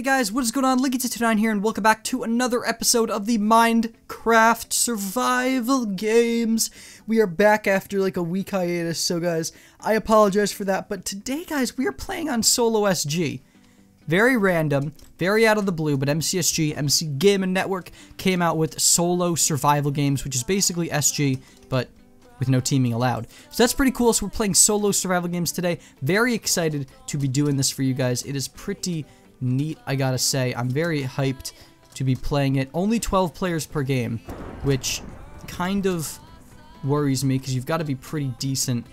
Alrighty guys, what is going on? Linky29 here and welcome back to another episode of the Minecraft Survival Games. We are back after like a week hiatus, so guys, I apologize for that, but today guys, we are playing on Solo SG. Very random, very out of the blue, but MCSG, MCGamer Network, came out with Solo Survival Games, which is basically SG, but with no teaming allowed. So that's pretty cool. So we're playing solo survival games today. Very excited to be doing this for you guys. It is pretty neat, I gotta say. I'm very hyped to be playing it. Only 12 players per game, which kind of worries me because you've got to be pretty decent,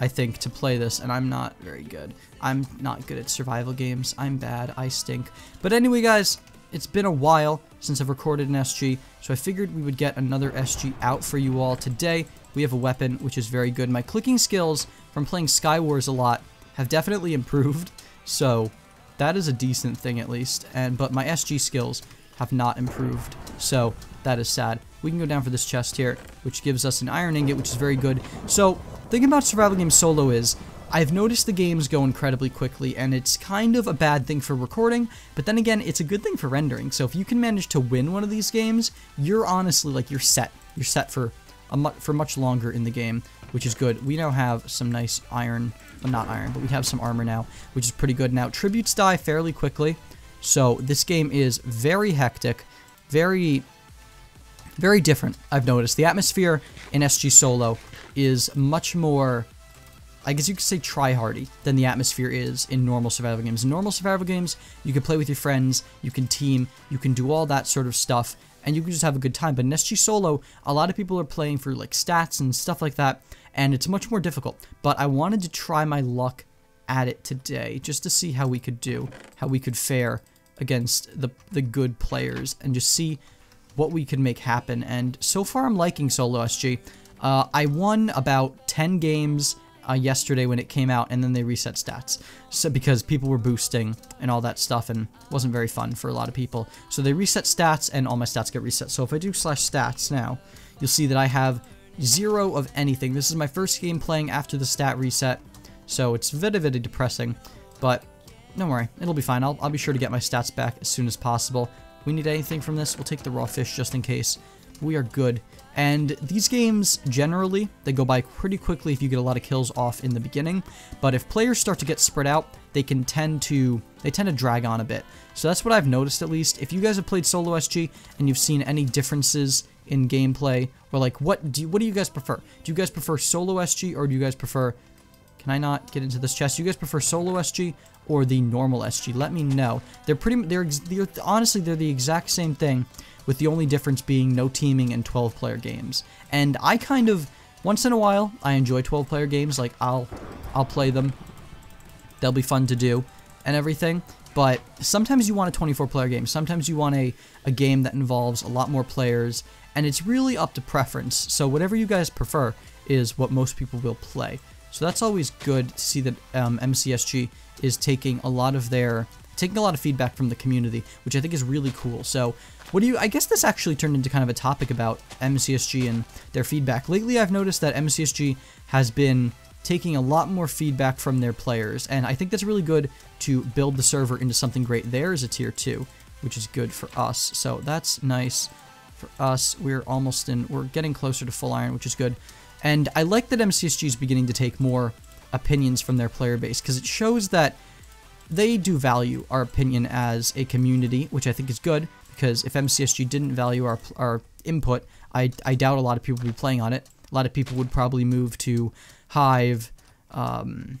I think, to play this, and I'm not very good. I'm not good at survival games. I'm bad. I stink. But anyway, guys, it's been a while since I've recorded an SG, so I figured we would get another SG out for you all today. We have a weapon, which is very good. My clicking skills from playing Skywars a lot have definitely improved, so that is a decent thing at least. And But my SG skills have not improved, so that is sad. We can go down for this chest here, which gives us an iron ingot, which is very good. So, thing about survival game solo is, I've noticed the games go incredibly quickly, and it's kind of a bad thing for recording, but then again, it's a good thing for rendering. So if you can manage to win one of these games, you're honestly, like, you're set. You're set for a mu for much longer in the game, which is good. We now have some nice iron, well, not iron, but we have some armor now, which is pretty good. Now, tributes die fairly quickly, so this game is very hectic, very, very different, I've noticed. The atmosphere in SG Solo is much more I guess you could say try-hardy than the atmosphere is in normal survival games. In normal survival games, you can play with your friends, you can team, you can do all that sort of stuff, and you can just have a good time. But in SG Solo, a lot of people are playing for like stats and stuff like that, and it's much more difficult. But I wanted to try my luck at it today, just to see how we could do, how we could fare against the, the good players, and just see what we could make happen. And so far, I'm liking Solo SG. Uh, I won about 10 games uh, yesterday when it came out, and then they reset stats. So because people were boosting and all that stuff, and wasn't very fun for a lot of people. So they reset stats, and all my stats get reset. So if I do slash stats now, you'll see that I have zero of anything. This is my first game playing after the stat reset, so it's very, very depressing. But don't worry, it'll be fine. I'll, I'll be sure to get my stats back as soon as possible. we need anything from this, we'll take the raw fish just in case. We are good. And these games, generally, they go by pretty quickly if you get a lot of kills off in the beginning, but if players start to get spread out, they can tend to, they tend to drag on a bit. So that's what I've noticed at least. If you guys have played Solo SG and you've seen any differences in gameplay, or like, what do you, what do you guys prefer? Do you guys prefer Solo SG, or do you guys prefer, can I not get into this chest? Do you guys prefer Solo SG, or the normal SG? Let me know. They're pretty, they're, they're honestly, they're the exact same thing with the only difference being no teaming and 12 player games. And I kind of, once in a while, I enjoy 12 player games, like I'll, I'll play them. They'll be fun to do and everything. But sometimes you want a 24 player game. Sometimes you want a, a game that involves a lot more players. And it's really up to preference. So whatever you guys prefer is what most people will play. So that's always good to see that um, MCSG is taking a lot of their taking a lot of feedback from the community, which I think is really cool. So what do you, I guess this actually turned into kind of a topic about MCSG and their feedback. Lately, I've noticed that MCSG has been taking a lot more feedback from their players, and I think that's really good to build the server into something great. There is a tier 2, which is good for us, so that's nice for us. We're almost in, we're getting closer to full iron, which is good. And I like that MCSG is beginning to take more opinions from their player base, because it shows that they do value our opinion as a community, which I think is good, because if MCSG didn't value our, our input, I, I doubt a lot of people would be playing on it. A lot of people would probably move to Hive, um,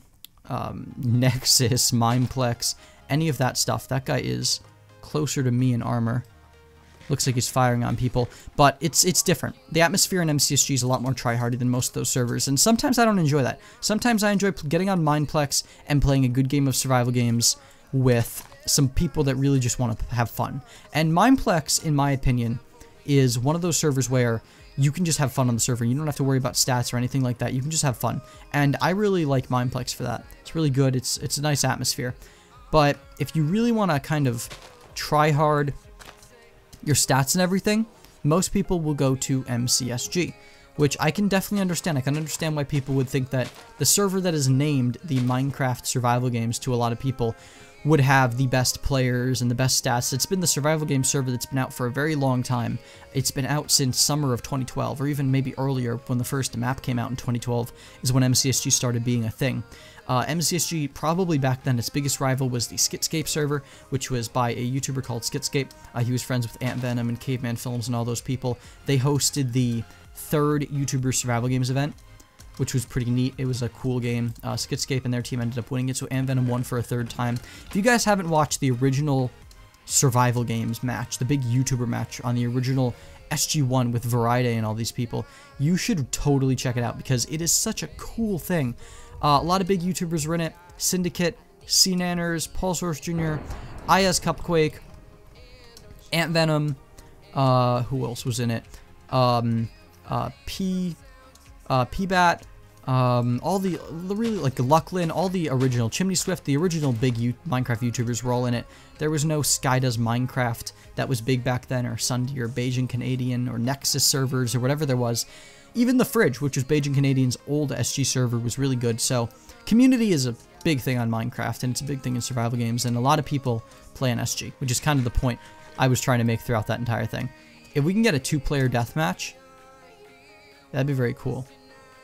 um, Nexus, Mineplex, any of that stuff. That guy is closer to me in armor. Looks like he's firing on people, but it's it's different. The atmosphere in MCSG is a lot more tryhardy than most of those servers, and sometimes I don't enjoy that. Sometimes I enjoy getting on Mineplex and playing a good game of survival games with some people that really just want to have fun. And Mineplex, in my opinion, is one of those servers where you can just have fun on the server. You don't have to worry about stats or anything like that. You can just have fun. And I really like Mineplex for that. It's really good. It's it's a nice atmosphere. But if you really want to kind of try hard your stats and everything, most people will go to MCSG, which I can definitely understand. I can understand why people would think that the server that is named the Minecraft survival games to a lot of people would have the best players and the best stats. It's been the survival game server that's been out for a very long time. It's been out since summer of 2012, or even maybe earlier when the first map came out in 2012, is when MCSG started being a thing. Uh, MCSG, probably back then, its biggest rival was the Skitscape server, which was by a YouTuber called Skitscape. Uh, he was friends with Ant Venom and Caveman Films and all those people. They hosted the third YouTuber survival games event, which was pretty neat. It was a cool game. Uh, Skitscape and their team ended up winning it, so Ant Venom won for a third time. If you guys haven't watched the original survival games match, the big YouTuber match on the original SG1 with Vareide and all these people, you should totally check it out because it is such a cool thing. Uh, a lot of big YouTubers were in it. Syndicate, CNanners, Paul Soares Jr., iHasCupquake, Ant Venom, uh, who else was in it? Um, uh, P, uh, P-Bat, um, all the, the really, like, Lucklin, all the original, Chimney Swift, the original big U Minecraft YouTubers were all in it. There was no Sky Does Minecraft that was big back then, or SSundee, or Bajan Canadian, or Nexus servers, or whatever there was. Even the Fridge, which was Bajan Canadian's old SG server, was really good. So, community is a big thing on Minecraft, and it's a big thing in survival games, and a lot of people play on SG, which is kind of the point I was trying to make throughout that entire thing. If we can get a two-player deathmatch, that'd be very cool.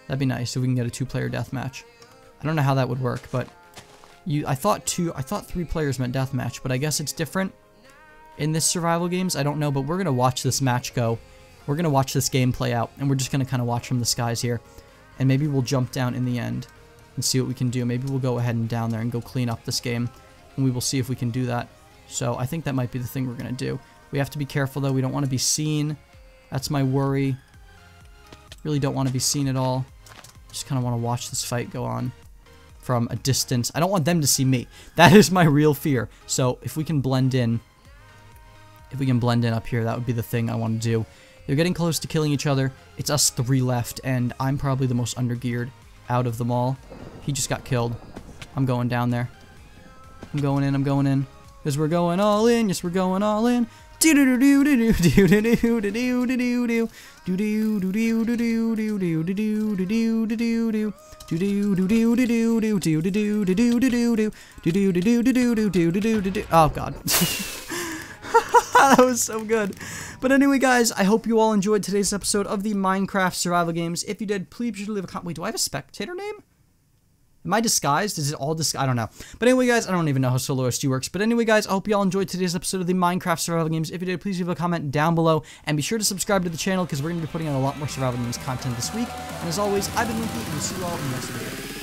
That'd be nice if we can get a two-player deathmatch. I don't know how that would work, but you, I thought two, I thought three players meant deathmatch, but I guess it's different in this survival games. I don't know, but we're gonna watch this match go we're to watch this game play out, and we're just going to kind of watch from the skies here. And maybe we'll jump down in the end and see what we can do. Maybe we'll go ahead and down there and go clean up this game, and we will see if we can do that. So I think that might be the thing we're to do. We have to be careful, though. We don't want to be seen. That's my worry. Really don't want to be seen at all. Just kind of want to watch this fight go on from a distance. I don't want them to see me. That is my real fear. So if we can blend in, if we can blend in up here, that would be the thing I want to do. They're getting close to killing each other. It's us three left, and I'm probably the most undergeared out of them all. He just got killed. I'm going down there. I'm going in, I'm going in. Because we're going all in, yes, we're going all in. Oh god. that was so good. But anyway, guys, I hope you all enjoyed today's episode of the Minecraft Survival Games. If you did, please be sure to leave a comment. Wait, do I have a spectator name? Am I disguised? Is it all disguised? I don't know. But anyway, guys, I don't even know how solo SG works. But anyway, guys, I hope you all enjoyed today's episode of the Minecraft Survival Games. If you did, please leave a comment down below. And be sure to subscribe to the channel because we're going to be putting out a lot more survival games content this week. And as always, I've been Linky, and we'll see you all in the next video.